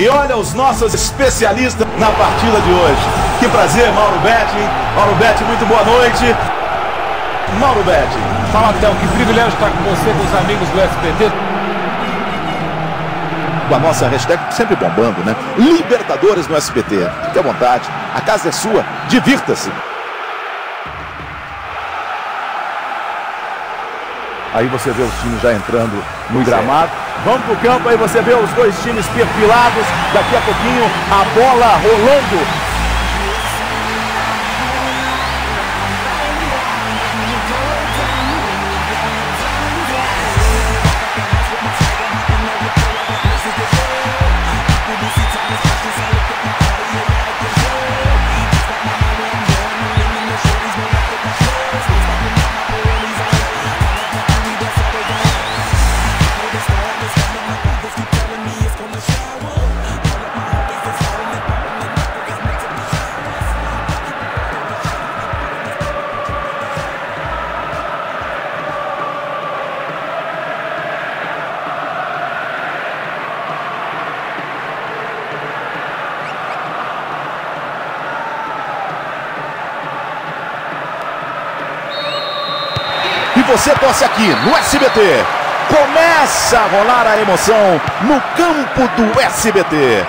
E olha os nossos especialistas na partida de hoje. Que prazer, Mauro Betti. Mauro Betti, muito boa noite. Mauro Betti. Fala, Théo, que privilégio estar com você, com os amigos do SBT. Com a nossa hashtag sempre bombando, né? Libertadores no SBT. Fique à vontade. A casa é sua. Divirta-se. Aí você vê os times já entrando no gramado. Vamos pro campo, aí você vê os dois times perfilados. Daqui a pouquinho a bola rolando você torce aqui no SBT. Começa a rolar a emoção no campo do SBT.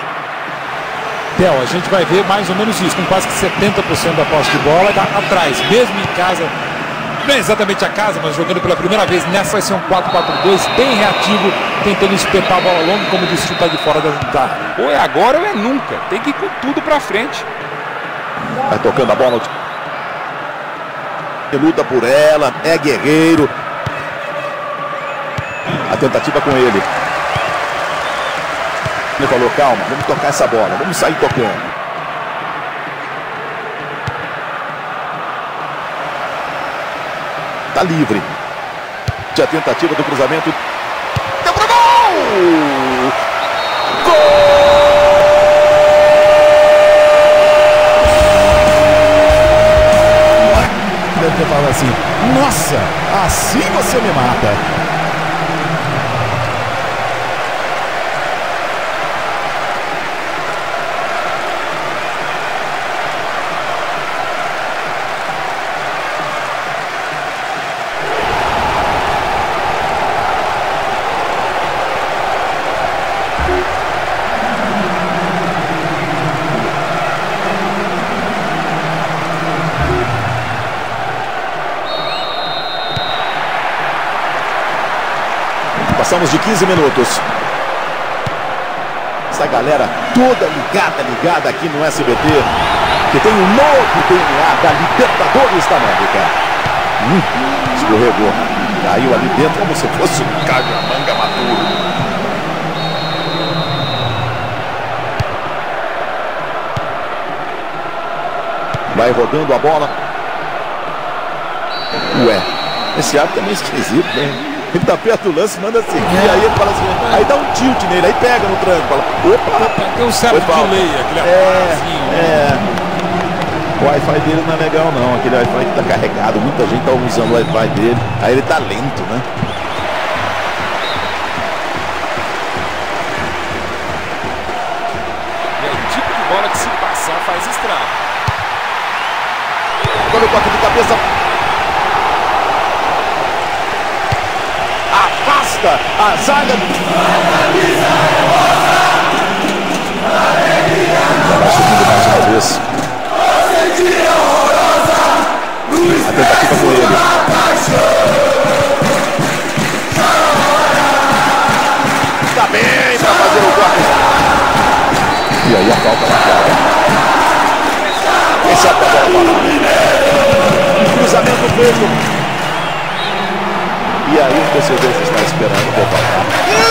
Theo, a gente vai ver mais ou menos isso, com quase que 70% da posse de bola atrás, mesmo em casa, não é exatamente a casa, mas jogando pela primeira vez nessa vai ser um 4-4-2 bem reativo, tentando espetar a bola longa, como disse, chutar de fora da, da Ou é agora ou é nunca, tem que ir com tudo pra frente. Vai tocando a bola luta por ela, é guerreiro. A tentativa com ele. Ele falou, calma, vamos tocar essa bola, vamos sair tocando. Tá livre. A tentativa do cruzamento. Deu pro! Gol! Assim: Nossa, assim você me mata. Passamos de 15 minutos. Essa galera toda ligada, ligada aqui no SBT, que tem um novo DNA da Libertadores da América. Hum, escorregou. Caiu ali dentro como se fosse um caga manga maduro. Vai rodando a bola. Ué, esse árbitro é meio esquisito, né? Ele tá perto do lance, manda seguir. É. Aí ele fala assim, aí dá um tilt nele, aí pega no tranco. Fala, opa! Tem um certo delay, aquele é, é. O Wi-Fi dele não é legal não, aquele Wi-Fi que tá carregado, muita gente tá usando o Wi-Fi dele, aí ele tá lento, né? É o tipo de bola que se passar faz estrago. Olha o toque de cabeça, afasta a zaga. Vai subindo mais uma vez. A tentativa ele. Bem para fazer o corte. E aí a falta marcada. Sabe a bola Cruzamento feito. E aí o torcedor está esperando o papai.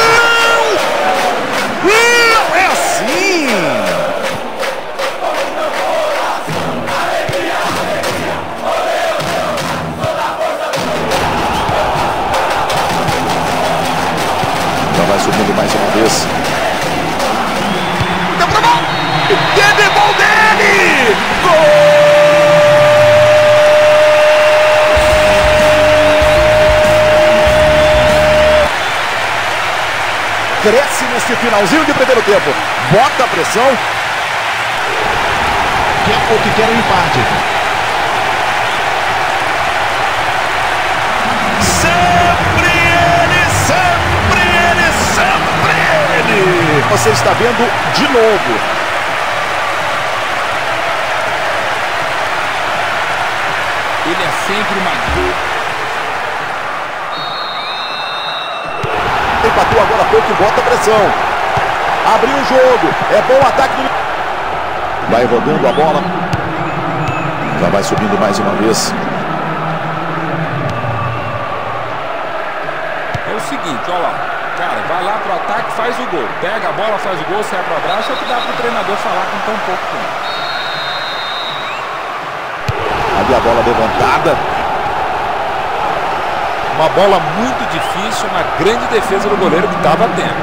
Nesse finalzinho de primeiro tempo. Bota a pressão. Quer, ou que quer o empate. Sempre ele, sempre ele, sempre ele. Você está vendo de novo. Ele é sempre uma Empatou agora há pouco e bota pressão. Abriu o jogo. É bom ataque do. Vai rodando a bola. Já vai subindo mais uma vez. É o seguinte, olha lá. Cara, vai lá pro ataque, faz o gol. Pega a bola, faz o gol, sai pro abraço, é o que dá pro treinador falar com tão pouco tempo. Ali a bola levantada. Uma bola muito difícil, uma grande defesa do goleiro que estava atento.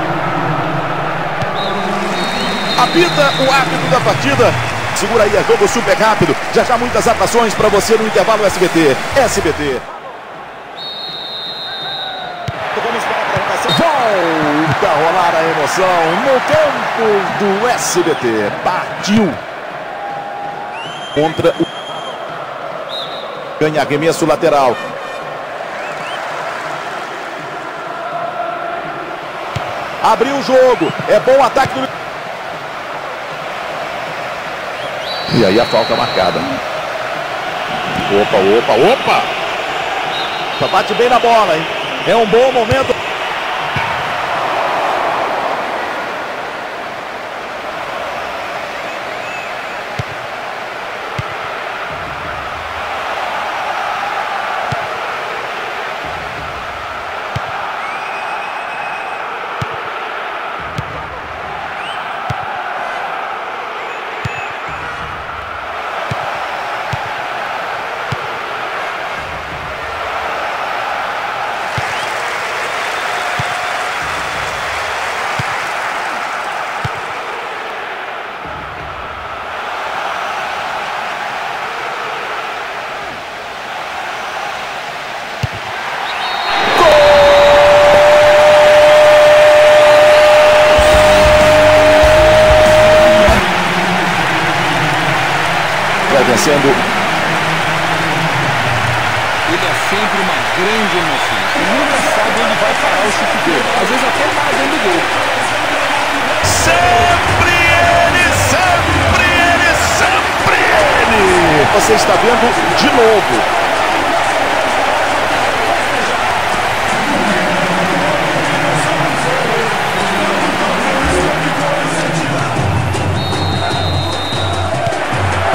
Apita o árbitro da partida. Segura aí, é jogo super rápido. Já já muitas atrações para você no intervalo SBT. SBT. A. Volta a rolar a emoção no campo do SBT. Partiu. Contra o. Ganha arremesso lateral. Abriu o jogo. É bom ataque do. E aí a falta marcada. Opa, opa, opa! Só bate bem na bola, hein? É um bom momento. Ele é sempre uma grande emoção. E nunca sabe onde vai parar o chute dele. Às vezes até dentro do gol. Sempre ele, sempre ele, sempre ele. Você está vendo de novo.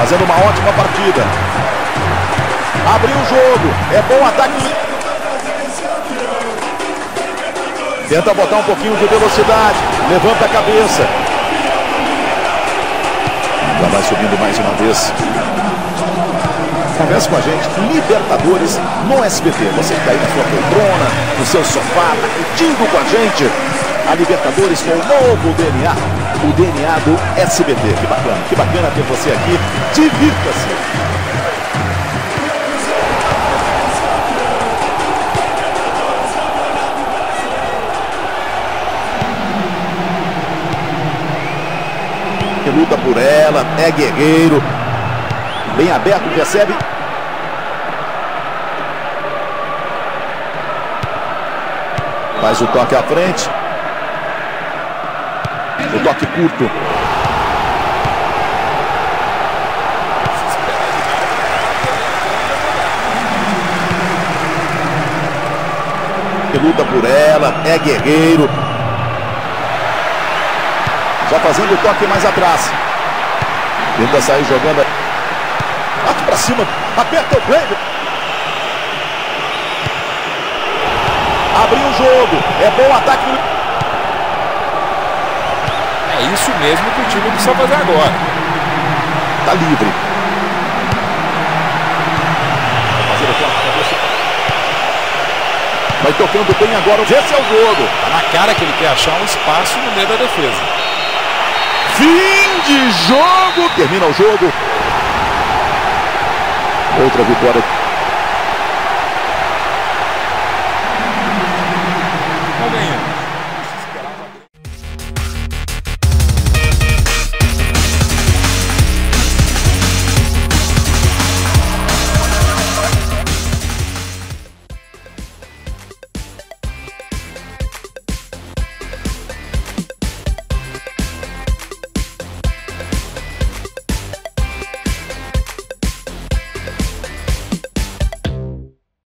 Fazendo uma ótima partida. Abriu o jogo. É bom ataque. Tenta botar um pouquinho de velocidade. Levanta a cabeça. Já vai subindo mais uma vez. Converse com a gente, Libertadores no SBT. Você que está aí na sua poltrona, no seu sofá, tá curtindo com a gente. A Libertadores com o novo DNA, o DNA do SBT. Que bacana, que bacana ter você aqui. Divirta-se. que luta por ela, é guerreiro, bem aberto, recebe. Faz o toque à frente. O toque curto. Que luta por ela, é guerreiro, já fazendo o toque mais atrás. Tenta sair jogando. Bate pra cima. Aperta o play. Abriu o jogo. É bom ataque. É isso mesmo que o time precisa fazer agora. Tá livre. Vai tocando bem agora. Esse é o jogo. Tá na cara que ele quer achar um espaço no meio da defesa. Fim de jogo. Termina o jogo. Outra vitória.